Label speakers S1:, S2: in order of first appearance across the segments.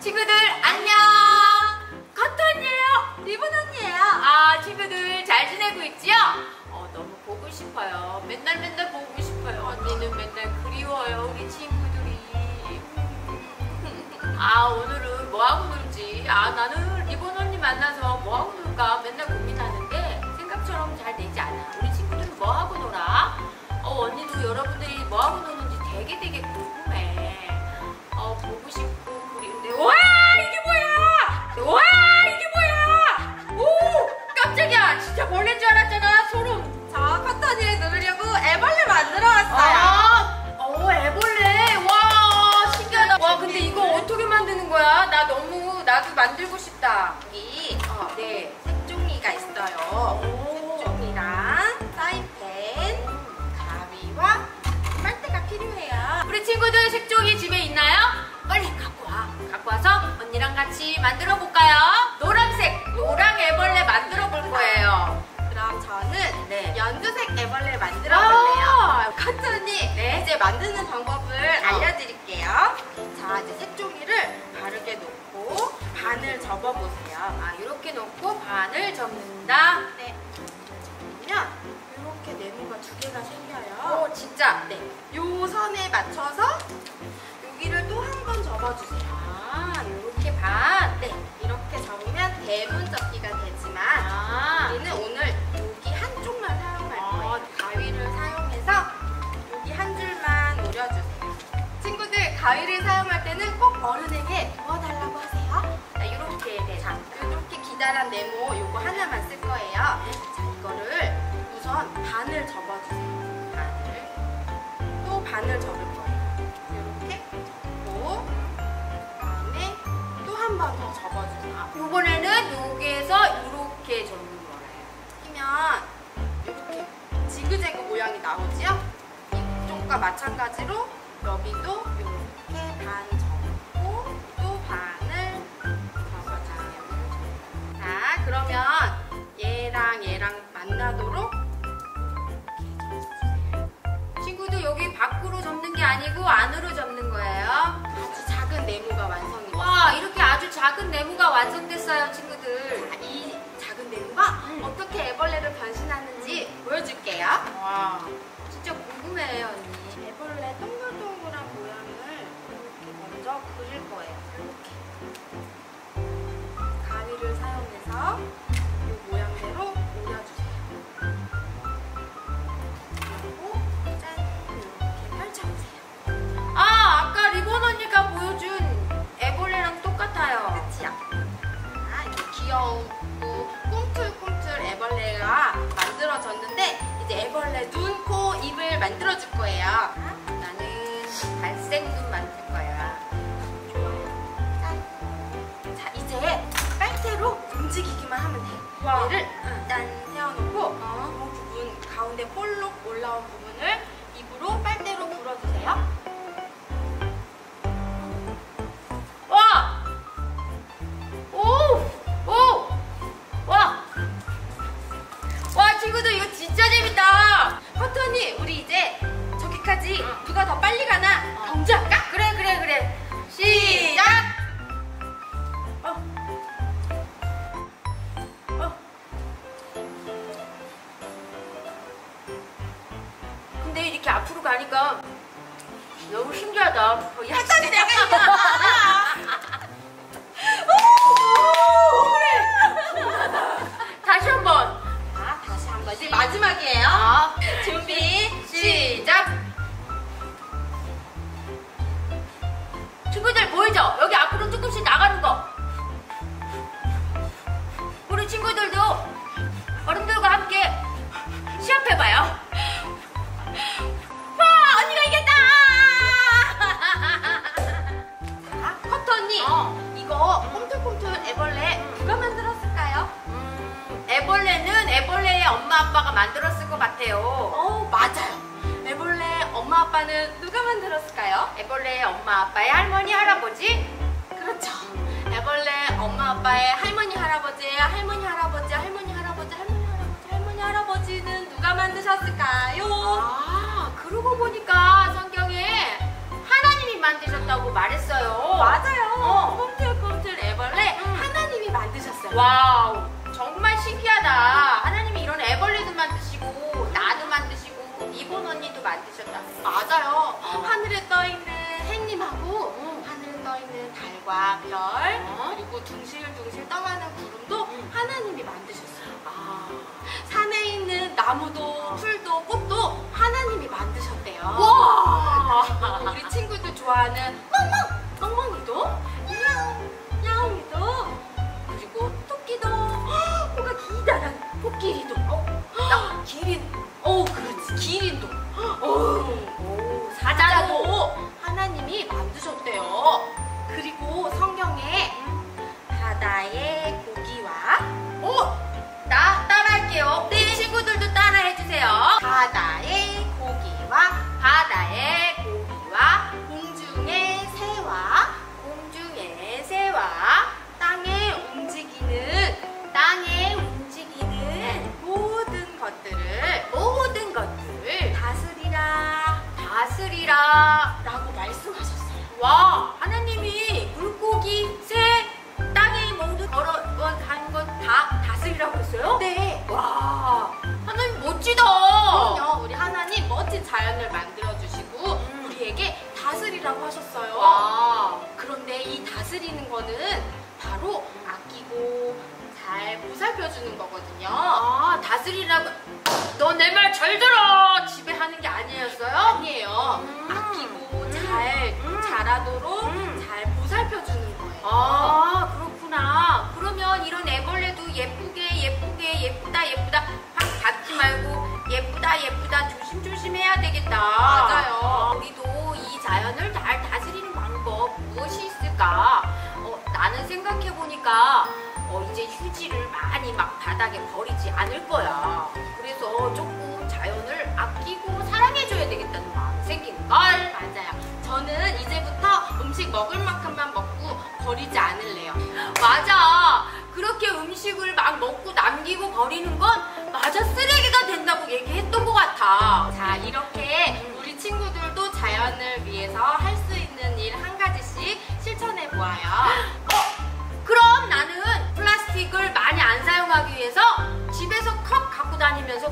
S1: 친구들 안녕. 커트 언니예요. 리본 언니예요. 아 친구들 잘 지내고 있지요? 어 너무 보고 싶어요. 맨날 맨날 보고 싶어요. 언니는 맨날 그리워요 우리 친구들이. 아 오늘은 뭐 하고 놀지? 아 나는 리본 언니 만나서 뭐 하고 놀까 맨날 고민하는데 생각처럼 잘 되지 않아. 우리 친구들은 뭐 하고 놀아? 어 언니도 여러분들이 뭐 하고 노는지 되게 되게 궁금해. 어 보고 싶고 만들고 싶다.
S2: 여기
S1: 어, 네.
S2: 색종이가 있어요.
S1: 오.
S2: 색종이랑 사인펜, 가위와 빨대가 필요해요.
S1: 우리 친구들 색종이 집에 있나요? 빨리 갖고 와. 갖고 와서 언니랑 같이 만들어 볼까요? 노란색 노랑 애벌레 만들어 볼 거예요.
S2: 그럼 저는
S1: 네.
S2: 연두색 애벌레 만들어 볼래요.
S1: 아,
S2: 커터니
S1: 네.
S2: 이제 만드는 방법을
S1: 어.
S2: 알려드릴게요. 자 이제 색종이를 바르게 놓고 반을 접어보세요.
S1: 아 이렇게 놓고 반을 접는다.
S2: 네. 그러면 이렇게 네모가 두 개가 생겨요.
S1: 오 진짜.
S2: 네. 요 선에 맞춰서 여기를 또 한 번 접어주세요.
S1: 아 이렇게 반.
S2: 네. 이렇게 접으면 대문 접 요거 하나만 쓸 거예요. 자, 이거를 우선 반을 접어주세요. 반을. 또 반을 접을 거예요. 이렇게 접고 그 다음에 또 한 번 더 접어주세요.
S1: 이번에는 여기에서 이렇게 접는 거예요.
S2: 하면 이렇게 지그재그 모양이 나오지요? 이쪽과 마찬가지로 여기도 이렇게 반
S1: 아니고 안으로 접는 거예요.
S2: 아주 작은 네모가 완성이.
S1: 와 이렇게 아주 작은 네모가 완성됐어요 친구들.
S2: 자, 이 작은 네모가
S1: 음.
S2: 어떻게 가운데 볼록 올라온 부분을 입으로 빨대로 불어주세요.
S1: 와! 오! 오! 와! 와 친구들 이거 진짜 재밌다.
S2: 커터니 우리 이제 저기까지
S1: 응.
S2: 누가 더 빨리
S1: 이렇게 앞으로 가니까 너무 신기하다. 어, 야,
S2: 커터니 내가 이겨!
S1: 다시 한번.
S2: 자, 다시 한 번 이제 마지막이에요.
S1: 아,
S2: 준비
S1: 엄마 아빠가 만들었을 것 같아요.
S2: 어 맞아요. 애벌레 엄마 아빠는 누가 만들었을까요?
S1: 애벌레의 엄마 아빠의 할머니 할아버지.
S2: 그렇죠. 애벌레 엄마 아빠의 할머니 할아버지의 할머니 할아버지 할머니 할아버지 할머니 할아버지 할머니 할아버지는 누가 만드셨을까요?
S1: 아, 그러고 보니까
S2: 맞아요.
S1: 어.
S2: 하늘에 떠 있는 햇님하고
S1: 음.
S2: 하늘에 떠 있는 달과 별
S1: 어?
S2: 그리고 둥실둥실 떠가는 구름도
S1: 음.
S2: 하나님이 만드셨어요.
S1: 아.
S2: 산에 있는 나무도
S1: 어.
S2: 풀도 꽃도 하나님이 만드셨대요.
S1: 와
S2: 우리 친구들 좋아하는 멍멍 멍멍이도 야 하나님이
S1: 물고기 새 땅에 모든 걸어 간것 다 다스리라고 했어요?
S2: 네.
S1: 와 하나님 멋지다
S2: 그럼요. 우리 하나님 멋진 자연을 만들어 주시고
S1: 음.
S2: 우리에게 다스리라고 하셨어요.
S1: 와
S2: 그런데 이 다스리는 거는 바로 아끼고 잘 보살펴 주는 거거든요.
S1: 아, 다스리라고 너 내 말 잘 들어 집에 하는 게 아니었어요?
S2: 아니에요.
S1: 음. 음.
S2: 잘
S1: 음.
S2: 자라도록
S1: 음.
S2: 잘 보살펴 주는 거예요.
S1: 아 그렇구나 그러면 이런 애벌레도 예쁘게 예쁘게 예쁘다 예쁘다 확 받지 말고 예쁘다 예쁘다 조심조심 해야 되겠다
S2: 맞아요.
S1: 어, 우리도 이 자연을 잘 다스리는 방법 무엇이 있을까 어, 나는 생각해 보니까 어, 이제 휴지를 많이 막 바닥에 버리지 않을 거야 그래서 조금 자연을 아끼고 사랑해줘야 되겠다는 마음이 생기는 걸
S2: 맞아요. 저는 이제부터 음식 먹을 만큼만 먹고 버리지 않을래요.
S1: 맞아. 그렇게 음식을 막 먹고 남기고 버리는 건 맞아 쓰레기가 된다고 얘기했던 것 같아.
S2: 자, 이렇게 우리 친구들도 자연을 위해서 할 수 있는 일 한 가지씩 실천해 보아요.
S1: 그럼 나는 플라스틱을 많이 안 사용하기 위해서 집에서 컵 갖고 다니면서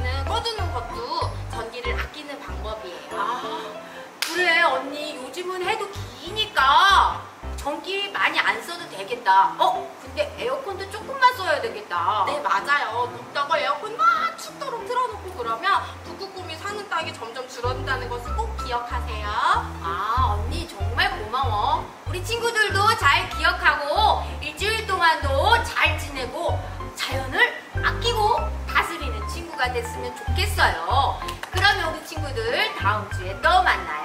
S2: 전기는 꺼두는 것도 전기를 아끼는 방법이에요.
S1: 아, 그래 언니 요즘은 해도 기니까 전기 많이 안 써도 되겠다. 어, 근데 에어컨도 조금만 써야 되겠다.
S2: 네, 맞아요. 덥다고 에어컨 막 춥도록 틀어놓고 그러면 북극곰이 사는 땅이 점점 줄어든다는 것을 꼭 기억하세요.
S1: 아, 좋겠어요. 그러면 우리 친구들 다음 주에 또 만나요.